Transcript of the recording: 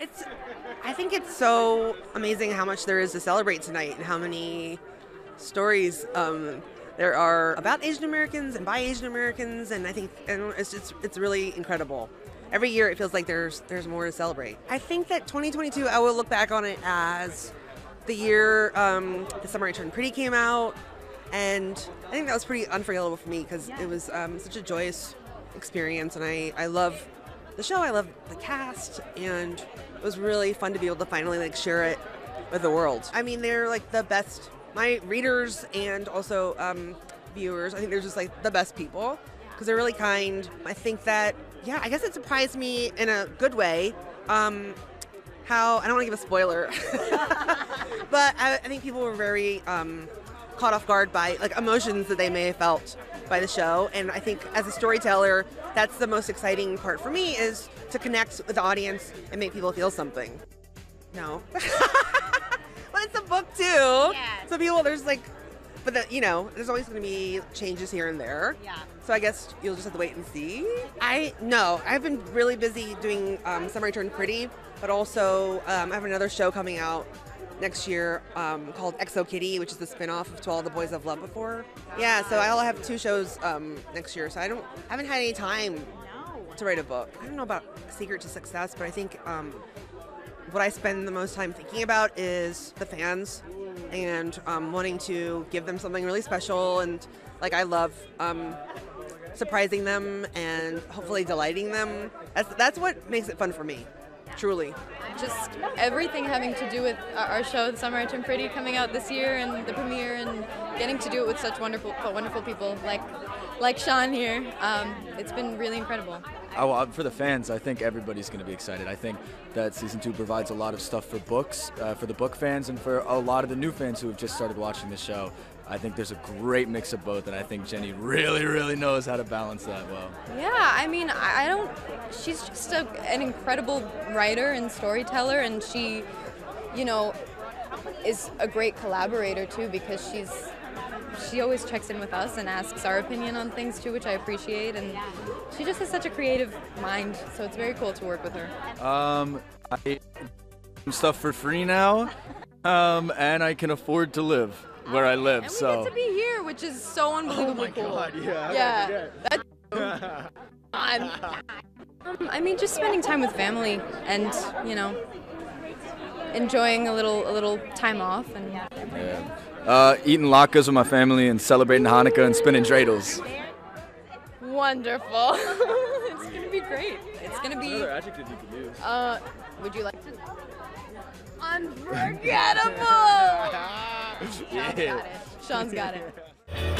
It's. I think it's so amazing how much there is to celebrate tonight and how many stories um, there are about Asian Americans and by Asian Americans, and I think and it's just it's really incredible. Every year it feels like there's there's more to celebrate. I think that 2022 I will look back on it as the year um, the summer I turned pretty came out, and I think that was pretty unforgettable for me because it was um, such a joyous experience, and I I love the show. I love the cast, and it was really fun to be able to finally like share it with the world. I mean, they're like the best. My readers and also um, viewers, I think they're just like the best people because they're really kind. I think that yeah, I guess it surprised me in a good way. Um, how I don't want to give a spoiler, but I, I, think people were very um, caught off guard by like emotions that they may have felt by the show, and I think as a storyteller, that's the most exciting part for me is to connect with the audience and make people feel something. No. but it's a book too. Yeah. So people, there's like, but the, you know, there's always going to be changes here and there. Yeah. So I guess you'll just have to wait and see. I no, I've been really busy doing um, Summer I Turned Pretty, but also um, I have another show coming out next year um, called XO Kitty, which is the spinoff of To All the Boys I've Loved Before. Yeah, so I'll have two shows um, next year. So I don't I haven't had any time to write a book. I don't know about secret to success, but I think um, what I spend the most time thinking about is the fans and um, wanting to give them something really special. And like I love um, surprising them and hopefully delighting them. That's that's what makes it fun for me, truly. Just everything having to do with our show, The Summer I Turned Pretty, coming out this year, and the premiere, and getting to do it with such wonderful, wonderful people like like Sean here. Um, it's been really incredible. Oh, uh, for the fans, I think everybody's going to be excited. I think that season two provides a lot of stuff for books, uh, for the book fans, and for a lot of the new fans who have just started watching the show. I think there's a great mix of both, and I think Jenny really, really knows how to balance that well. Yeah, I mean, I don't. She's just a, an incredible writer and storyteller, and she, you know, is a great collaborator too because she's she always checks in with us and asks our opinion on things too, which I appreciate. And she just has such a creative mind, so it's very cool to work with her. Um, I do stuff for free now, um, and I can afford to live where I live. And so we get to be here, which is so unbelievably oh cool. God, yeah, yeah. That's um, I mean, just spending time with family and you know, enjoying a little a little time off and. Yeah. Uh, eating latkes with my family and celebrating Hanukkah and spinning dreidels. Wonderful. it's gonna be great. It's gonna be. Another adjective you could use. Uh, would you like to? Unforgettable. yeah. Sean's got it. Sean's got it.